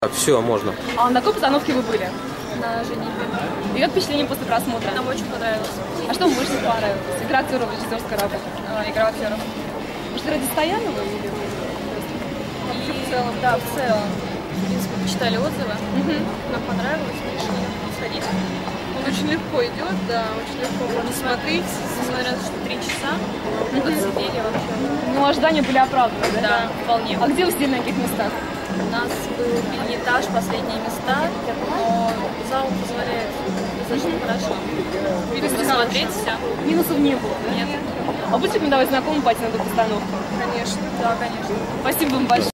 Так, все, можно. А на какой постановке вы были? на женитьбе. И как впечатление после просмотра? Нам очень понравилось. А что вам больше всего понравилось? Игра актеров, режиссерская работа? А, игра актеров. Может, ради Стоянова или... И в целом, да, в целом. В принципе, почитали отзывы. Нам понравилось, решили сходить. Он очень легко идет, да, очень легко можно смотреть. Несмотря на то, что три часа, мы отсидели вообще. Ну, ожидания были оправданы, да? Да, вполне. А где вы сидели на каких местах? У нас был передний этаж, последние места, но зал позволяет достаточно хорошо посмотреть все. Минусов не было? Нет. А будете рекомендовать знакомым пойти на эту постановку? Конечно. Да, конечно. Спасибо вам большое.